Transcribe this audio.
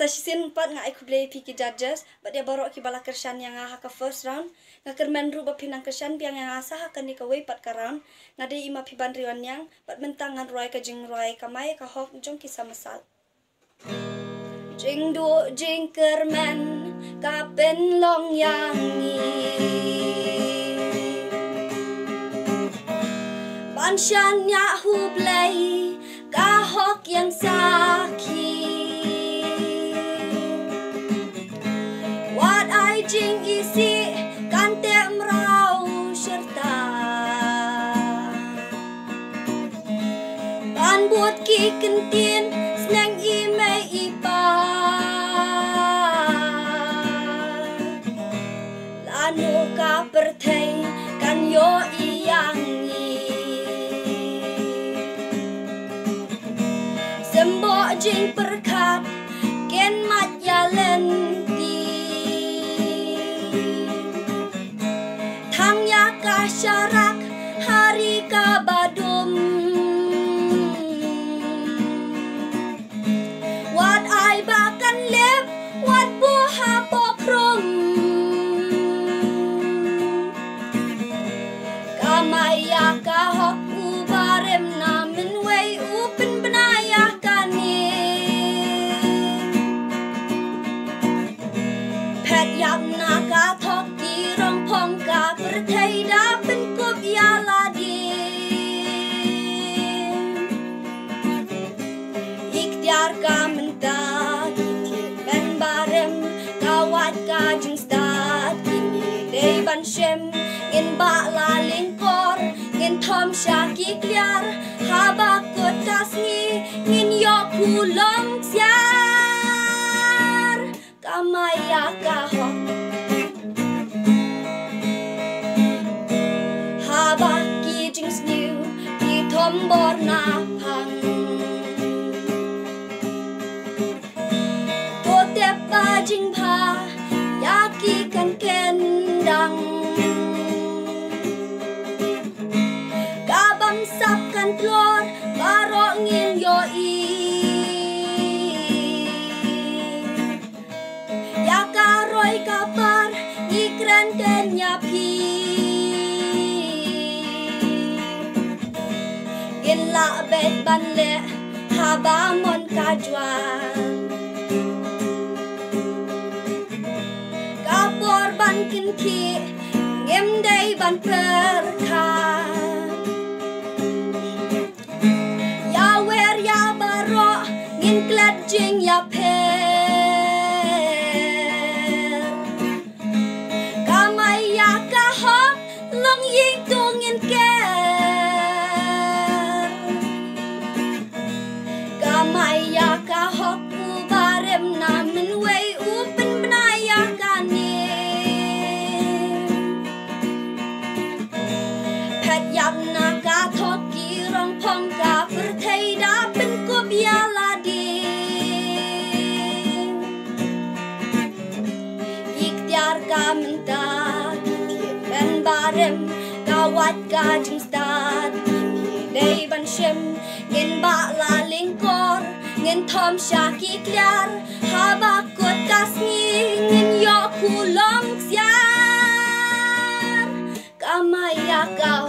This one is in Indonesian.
sa sisin pat nga aku play piki judges. But dia baru ki bala kershan yang ha ka first round. Nga kermen ru ba pinang kershan piang yang asa kan ni ka way pat ka round. Nga de ima pi ban riwan yang pat mentang ngan roi ka jing roi ka mai ka hok jong ki sama sal jing du jing kermen ka pen long yang ni ban shan nya hu play ka hok yang sakit buat ki kentin snang i me i pa lanu ka perthei kan yo i jing perkat ច់ការជឹងស្តាតគីនីទេបានឈឹមងិនបាក់ឡាលីងកອរងិនធំសាគីក្លារហាបាក់កូតាស្នីងិនយកគូឡងស្យារកាម៉ាយ៉ាកាហោហាបាក់គីជឹងស្នីវគីធំបរណាផាំង Jing sapkan flor barongin yoi ya karoy kapar ni krenden nyapi gila bet banle habamon kajuan kapor bankin ki ngem day ban per clutching your pants. gamenta Kiepen barem kawat kajung stad Day ban shim ngin ba la lingkor ngin thom shaki klar habakot kasni ngin yo kulong xiar kamaya kawat